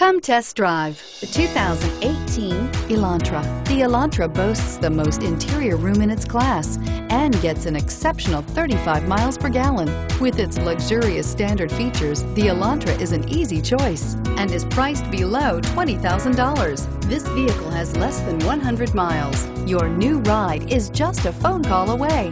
Come test drive the 2018 Elantra. The Elantra boasts the most interior room in its class and gets an exceptional 35 miles per gallon. With its luxurious standard features, the Elantra is an easy choice and is priced below $20,000. This vehicle has less than 100 miles. Your new ride is just a phone call away.